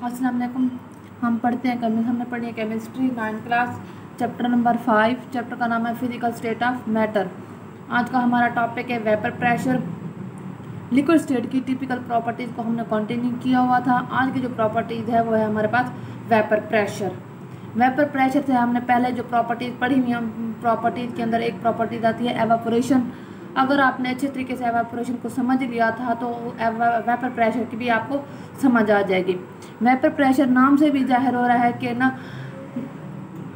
वालेकुम हम पढ़ते हैं केमिस्ट्री हमने पढ़ी है chemistry nine class chapter number five chapter का नाम है फ़िज़िकल स्टेट ऑफ़ मैटर आज का हमारा टॉपिक है वेपर प्रेशर लिक्विड स्टेट की टिपिकल प्रॉपर्टीज़ को हमने कंटिन्यू किया हुआ था। आज की जो प्रॉपर्टीज़ है, वो है हमारे पास वेपर प्रेशर वेपर प्रेशर से हमने पहले जो प्रॉपर्टीज़ पढ़ी हुई हम प्रॉपर्टीज़ के अंदर एक प्रॉपर्टीज़ आती है एवापोरेशन अगर आपने अच्छे तरीके से एवापोरेशन को समझ लिया था तो वेपर प्रेशर की भी आपको समझ आ जाएगी। वेपर प्रेशर नाम से भी ज़ाहिर हो रहा है कि ना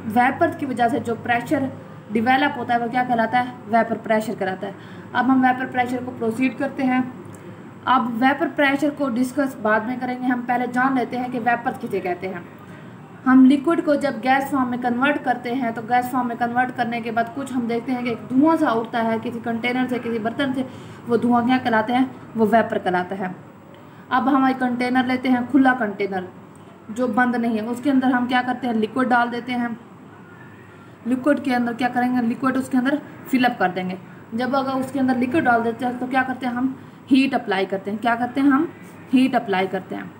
वेपर की वजह से जो प्रेशर डिवेलप होता है, वो क्या कहलाता है? वेपर प्रेशर कहलाता है। अब हम वेपर प्रेशर को प्रोसीड करते हैं। अब वेपर प्रेशर को डिस्कस बाद में करेंगे। हम पहले जान लेते हैं कि वेपर किसे कहते हैं। हम लिक्विड को जब गैस फॉर्म में कन्वर्ट करते हैं तो गैस फॉर्म में कन्वर्ट करने के बाद कुछ हम देखते हैं कि एक धुआँ सा उठता है, किसी कंटेनर से, किसी बर्तन से, वो धुआँ क्या कहलाते हैं? वो वेपर कहलाता है। अब हम एक कंटेनर लेते हैं, खुला कंटेनर जो बंद नहीं है, उसके अंदर हम क्या करते हैं? लिक्विड डाल देते हैं। लिक्विड के अंदर क्या करेंगे? लिक्विड उसके अंदर फिलअप कर देंगे। जब अगर उसके अंदर लिक्विड डाल देते हैं तो क्या करते हैं हम? हीट अप्लाई करते हैं। क्या करते हैं हम? हीट अप्लाई करते हैं।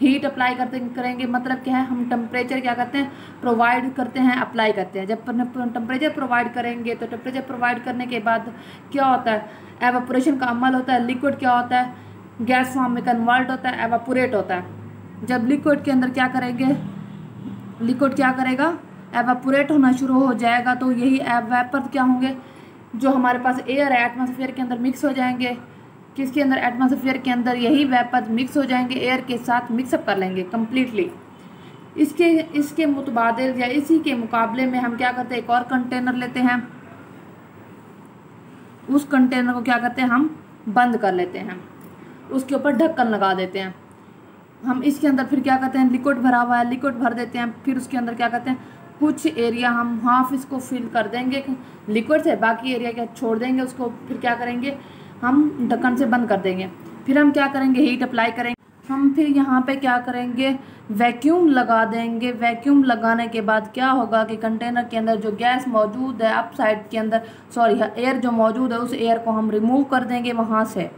हीट अप्लाई करते, करेंगे। मतलब क्या है, हम टेम्परेचर क्या करते हैं? प्रोवाइड करते हैं अप्लाई करते हैं। जब टेम्परेचर प्रोवाइड करेंगे तो टेम्परेचर प्रोवाइड करने के बाद क्या होता है? एवापोरेशन का अमल होता है। लिक्विड क्या होता है? गैस फॉर्म में कन्वर्ट होता है एवापोरेट होता है। जब लिक्विड के अंदर क्या करेंगे? लिक्विड क्या करेगा? एवापोरेट होना शुरू हो जाएगा तो यही एवेपर क्या होंगे? जो हमारे पास एयर है एटमोसफेयर के अंदर मिक्स हो जाएँगे। किसके अंदर एटमोसफियर के अंदर यही वेपर मिक्स हो जाएँगे एयर के साथ मिक्सअप कर लेंगे कम्प्लीटली इसके इसके मुतबादल या इसी के मुकाबले में हम क्या करते हैं? एक और कंटेनर लेते हैं। उस कंटेनर को क्या करते हैं? हम बंद कर लेते हैं। उसके ऊपर ढक्कन लगा देते हैं। हम इसके अंदर फिर क्या करते हैं? लिक्विड भरा हुआ है लिक्विड भर देते हैं। फिर उसके अंदर क्या करते हैं? कुछ एरिया हम हाफ़ इसको फिल कर देंगे। लिक्विड से बाकी एरिया क्या छोड़ देंगे उसको, फिर क्या करेंगे? हम ढक्कन से बंद कर देंगे। फिर हम क्या करेंगे? हीट अप्लाई करेंगे। हम फिर यहाँ पे क्या करेंगे? वैक्यूम लगा देंगे। वैक्यूम लगाने के बाद क्या होगा कि कंटेनर के अंदर जो गैस मौजूद है अप साइड के अंदर सॉरी एयर जो मौजूद है, उस एयर को हम रिमूव कर देंगे वहाँ से।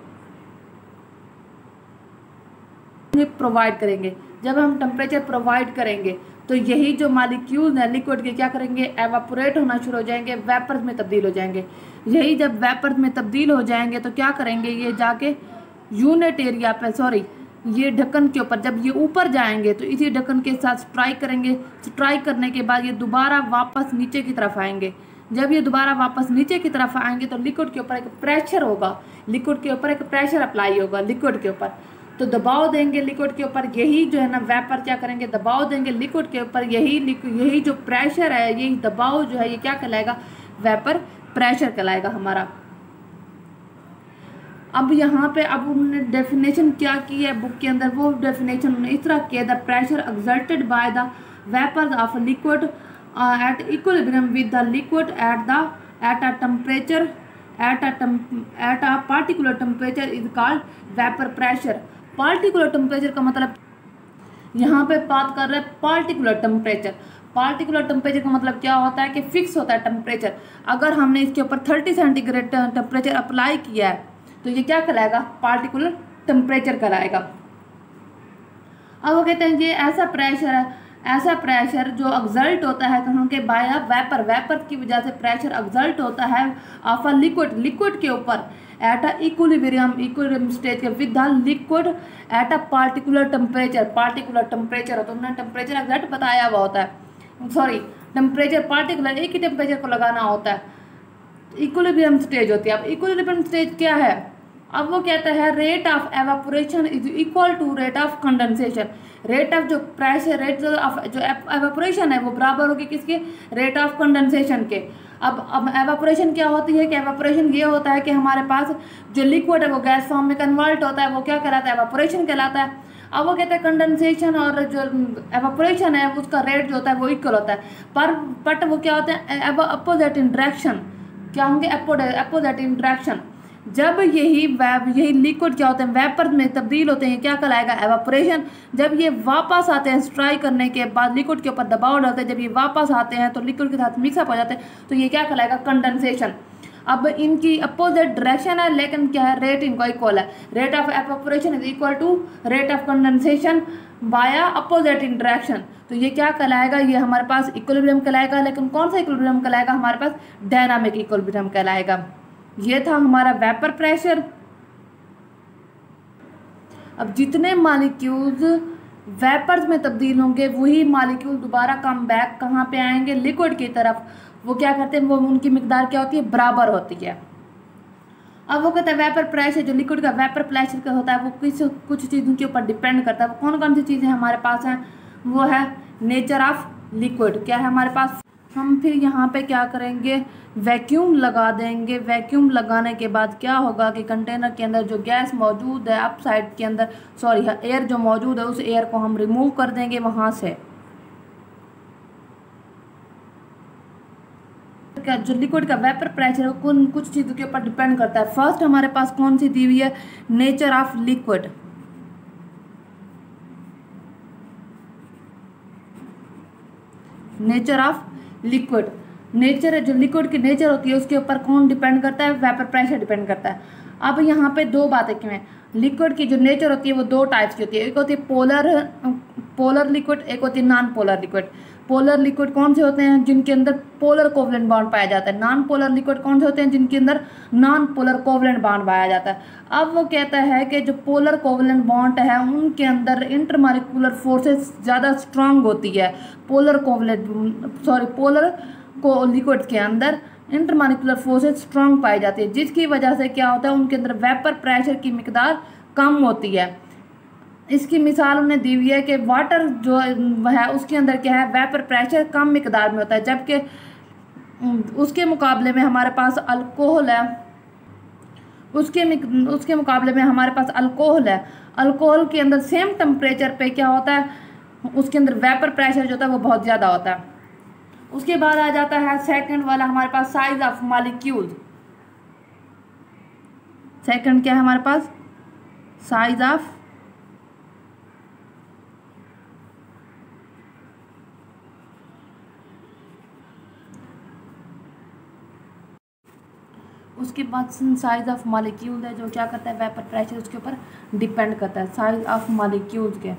प्रोवाइड करेंगे। जब हम टेम्परेचर प्रोवाइड करेंगे तो यही जो मालिक्यूल है लिक्विड के क्या करेंगे? एवापोरेट होना शुरू हो जाएँगे वेपर्स में तब्दील हो जाएँगे। यही जब वेपर्स में तब्दील हो जाएँगे तो क्या करेंगे? ये जाके यूनिट एरिया पे सॉरी ये ढक्कन के ऊपर, जब ये ऊपर जाएँगे तो इसी ढक्कन के साथ स्ट्राइक करेंगे। स्ट्राइक करने के बाद ये दोबारा वापस नीचे की तरफ़ आएँगे। जब ये दोबारा वापस नीचे की तरफ़ आएँगे तो लिक्विड के ऊपर एक प्रेशर होगा। लिक्विड के ऊपर एक प्रेशर अप्लाई होगा लिक्विड के ऊपर। तो दबाव देंगे लिक्विड के ऊपर, यही जो है ना वेपर क्या करेंगे? दबाव देंगे लिक्विड के ऊपर, यही यही जो प्रेशर है, यही दबाव जो है, ये क्या कहलाएगा? वेपर प्रेशर कहलाएगा हमारा। अब यहाँ पे, अब उन्होंने डेफिनेशन क्या की है बुक के अंदर? वो डेफिनेशन उन्होंने इस तरह किया the pressure exerted by the vapours of liquid at equilibrium with the liquid at the at a temperature at a at a particular temperature is called vapour pressure particular temperature का मतलब यहाँ पे बात कर रहे हैं पार्टिकुलर टेम्परेचर पार्टिकुलर टेम्परेचर का मतलब क्या होता है कि फिक्स होता है टेम्परेचर अगर हमने इसके ऊपर थर्टी सेंटीग्रेड टेम्परेचर अप्लाई किया है तो ये क्या कराएगा पार्टिकुलर टेम्परेचर कराएगा अब वो कहते हैं ये ऐसा प्रेशर है ऐसा प्रेशर जो एक्सल्ट होता है कहाँ के बाय वेपर वेपर की वजह से प्रेशर एक्सल्ट होता है ऑफ़ अ लिक्विड लिक्विड के ऊपर at a equilibrium equilibrium stage के with the liquid at a particular temperature particular temperature तो उन्होंने टेम्परेचर एग्जैक्ट बताया हुआ होता है। सॉरी टेम्परेचर पार्टिकुलर एक ही टेम्परेचर को लगाना होता है। इक्विलिब्रियम स्टेज होती है। अब इक्विलिब्रियम स्टेज क्या है? अब वो कहता है rate of evaporation is equal to rate of condensation rate of जो प्रेशर रेट ऑफ़ जो एवापोरेशन है, वो बराबर होगी किसके? रेट ऑफ़ कंडेंसेशन के। अब अब एवापोरेशन क्या होती है कि एवापोरेशन ये होता है कि हमारे पास जो लिक्विड है, वो गैस फॉर्म में कन्वर्ट होता है, वो क्या कहलाता है? एवापोरेशन कहलाता है। अब वो कहते हैं कंडेंसेशन और जो एवापोरेशन है, उसका रेट जो होता है, वो इक्वल होता है। पर बट वो क्या होता है अपोजिट इंट्रैक्शन क्या होंगे अपोजिट इंट्रैक्शन जब यही वैब यही लिक्विड क्या होते हैं? वेपर में तब्दील होते हैं, क्या कहलाएगा? एवापोरेशन जब ये वापस आते हैं स्ट्राई करने के बाद लिक्विड के ऊपर दबाव डालते हैं, जब ये वापस आते हैं तो लिक्विड के साथ मिक्सअप हो जाते हैं तो ये क्या कहलाएगा? कंडेंसेशन अब इनकी अपोजिट डायरेक्शन है, लेकिन क्या है? रेट इनका इक्वल है। Rate of evaporation is equal to rate of condensation by opposite in direction तो ये क्या कहलाएगा? ये हमारे पास इक्वलिब्रियम कहलाएगा, लेकिन कौन सा इक्वलिब्रियम कहलाएगा? हमारे पास डायनामिक इक्वलिब्रियम कहलाएगा। ये था हमारा वेपर प्रेशर अब जितने मालिक्यूल्स वेपर्स में तब्दील होंगे, वही मालिक्यूल दोबारा कम बैक कहाँ पे आएँगे? लिक्विड की तरफ़। वो क्या करते हैं? वो उनकी मकदार क्या होती है? बराबर होती है। अब वो कहता है वेपर प्रेशर जो लिक्विड का वेपर प्रेशर का होता है, वो किस, कुछ चीज़ों के ऊपर डिपेंड करता है। वो कौन कौन सी चीज़ें हमारे पास हैं? वो है नेचर ऑफ़ लिक्विड क्या है हमारे पास? हम फिर यहाँ पे क्या करेंगे? वैक्यूम लगा देंगे। वैक्यूम लगाने के बाद क्या होगा कि कंटेनर के अंदर जो गैस मौजूद है अप साइड के अंदर सॉरी एयर जो मौजूद है, उस एयर को हम रिमूव कर देंगे वहाँ से। का, जो लिक्विड का वेपर प्रेशर है कौन कुछ चीज़ों के ऊपर डिपेंड करता है। फ़र्स्ट हमारे पास कौन सी दी हुई है? Nature of liquid nature of liquid. Nature है, जो लिक्विड की नेचर होती है, उसके ऊपर कौन डिपेंड करता है? वेपर प्रेशर डिपेंड करता है। अब यहाँ पे दो बातें क्यों हैं? लिक्विड की जो नेचर होती है, वो दो टाइप्स की होती है। एक होती है पोलर पोलर लिक्विड एक होती है non polar liquid polar liquid कौन से होते हैं जिनके अंदर पोलर कोवलेंट बॉन्ड पाया जाता है? नॉन पोलर लिक्विड कौन से होते हैं जिनके अंदर नॉन पोलर कोवलेंट बॉन्ड पाया जाता है? अब वो कहता है कि जो पोलर कोवलेंट बॉन्ड है, उनके अंदर इंटरमालिकुलर फोर्सेस ज़्यादा स्ट्रांग होती है। पोलर कोवलेंट सॉरी पोलर को लिक्विड के अंदर इंटरमालिकुलर फोर्सेस स्ट्रांग पाई जाती है, जिसकी वजह से क्या होता है? उनके अंदर वेपर प्रेशर की मकदार कम होती है। इसकी मिसाल उन्हें दी हुई है कि वाटर जो है, उसके अंदर क्या है वेपर प्रेशर कम मकदार में होता है, जबकि उसके मुकाबले में हमारे पास अल्कोहल है। उसके उसके मुकाबले में हमारे पास अल्कोहल है। अल्कोहल के अंदर सेम टेम्परेचर पे क्या होता है, उसके अंदर वेपर प्रेशर जो होता है, वो बहुत ज़्यादा होता है। उसके बाद आ जाता है सेकंड वाला, हमारे पास साइज़ ऑफ़ मालिक्यूल सेकंड क्या है हमारे पास? साइज़ ऑफ़ उसके बाद साइज़ ऑफ़ मालिक्यूल है, जो क्या करता है वेपर प्रेशर उसके ऊपर डिपेंड करता है साइज़ ऑफ़ मालिक्यूल के।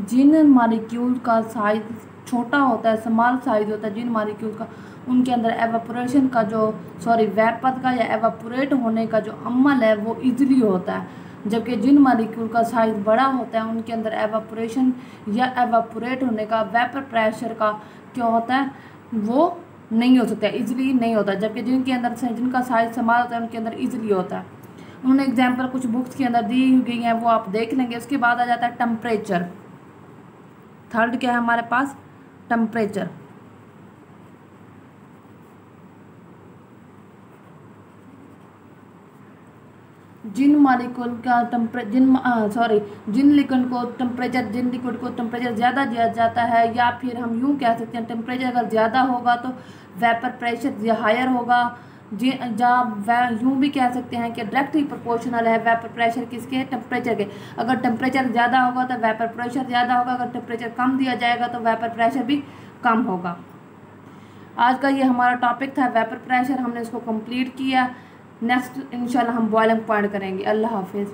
जिन मालिक्यूल का साइज़ छोटा होता है स्मॉल साइज़ होता है, जिन मालिक्यूल का, उनके अंदर एवापोरेशन का जो सॉरी वेपर का या एवापोरेट होने का जो अमल है, वो इजीली होता है। जबकि जिन मालिक्यूल का साइज़ बड़ा होता है, उनके अंदर एवापोरेशन या एवापोरेट होने का वेपर प्रेशर का क्या होता है, वो नहीं हो सकता इजीली नहीं होता। जबकि जिनके अंदर जिनका साइज़ समाल होता है, उनके अंदर इजीली होता है। उन्होंने एग्ज़ाम्पल कुछ बुक्स के अंदर दी गई हैं, वो आप देख लेंगे। उसके बाद आ जाता है टम्परेचर थर्ड क्या है हमारे पास? टम्परेचर जिन मालिकुल का जिन सॉरी जिन लिक्विड को टेम्परेचर जिन लिक्विड को टेम्परेचर ज़्यादा दिया जाता है, या फिर हम यूँ कह सकते हैं टेम्परेचर अगर ज़्यादा होगा तो वेपर प्रेशर हायर होगा। जी जहाँ यूँ भी कह सकते हैं कि डायरेक्टली प्रोपोर्शनल है वेपर प्रेशर किसके? टेम्परेचर के। अगर टेम्परेचर ज़्यादा होगा तो वेपर प्रेशर ज़्यादा होगा, अगर टेम्परेचर कम दिया जाएगा तो वेपर प्रेशर भी कम होगा। आज का ये हमारा टॉपिक था वेपर प्रेशर हमने इसको कंप्लीट किया। नेक्स्ट इंशाल्लाह हम बॉइलिंग पॉइंट करेंगे। अल्लाह हाफिज़।